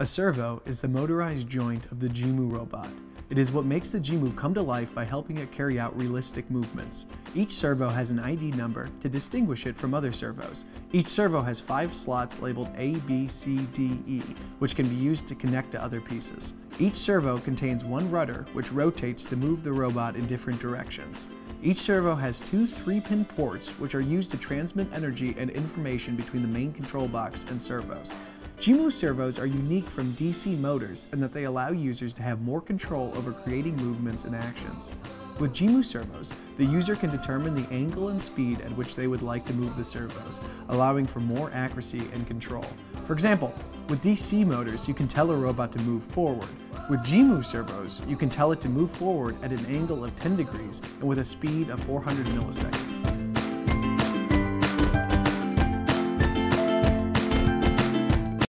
A servo is the motorized joint of the Jimu robot. It is what makes the Jimu come to life by helping it carry out realistic movements. Each servo has an ID number to distinguish it from other servos. Each servo has five slots labeled A, B, C, D, E, which can be used to connect to other pieces. Each servo contains one rudder, which rotates to move the robot in different directions. Each servo has two 3-pin ports, which are used to transmit energy and information between the main control box and servos. Jimu servos are unique from DC motors in that they allow users to have more control over creating movements and actions. With Jimu servos, the user can determine the angle and speed at which they would like to move the servos, allowing for more accuracy and control. For example, with DC motors, you can tell a robot to move forward. With Jimu servos, you can tell it to move forward at an angle of 10 degrees and with a speed of 400 milliseconds.